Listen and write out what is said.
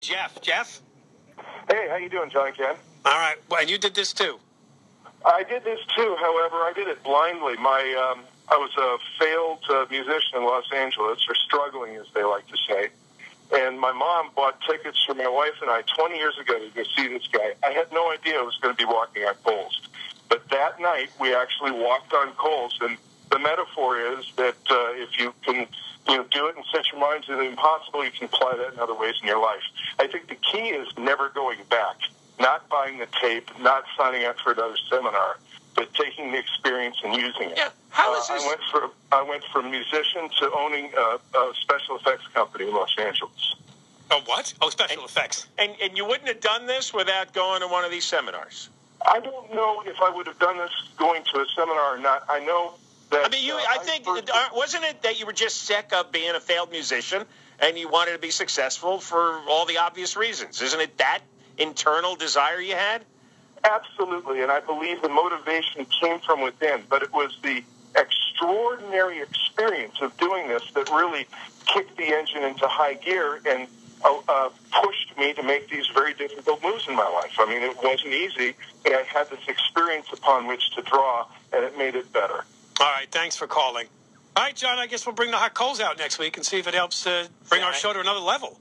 Jeff. Jeff? Hey, how you doing, John Ken? All right. Well, and you did this too. I did this too. However, I did it blindly. My um, I was a failed uh, musician in Los Angeles, or struggling, as they like to say. And my mom bought tickets for my wife and I 20 years ago to go see this guy. I had no idea I was going to be walking on coals. But that night, we actually walked on coals. And the metaphor is that uh, if you can you know, do it and set your mind to the impossible, you can apply that in other ways in your life. I think the key is never going back, not buying the tape, not signing up for another seminar, but taking the experience and using it. Yeah. How is Uh. I went from I went from musician to owning a, a special effects company in Los Angeles. Oh, what? Oh, special effects. And and you wouldn't have done this without going to one of these seminars. I don't know if I would have done this going to a seminar or not. I know that. I mean, you. uh, I think uh, wasn't it that you were just sick of being a failed musician and you wanted to be successful for all the obvious reasons? Isn't it that internal desire you had? Absolutely, and I believe the motivation came from within, but it was the extraordinary experience of doing this that really kicked the engine into high gear and uh, uh, pushed me to make these very difficult moves in my life. I mean, it wasn't easy, but I had this experience upon which to draw, and it made it better. All right. Thanks for calling. All right, John. I guess we'll bring the hot coals out next week and see if it helps uh, bring our Yeah. show to another level.